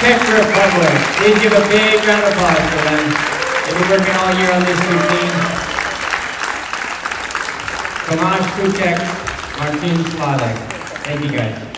Czech Republic. Please give a big round of applause for them. They've been working all year on this routine. Tomas Tucek, Martin Sladek. Thank you guys.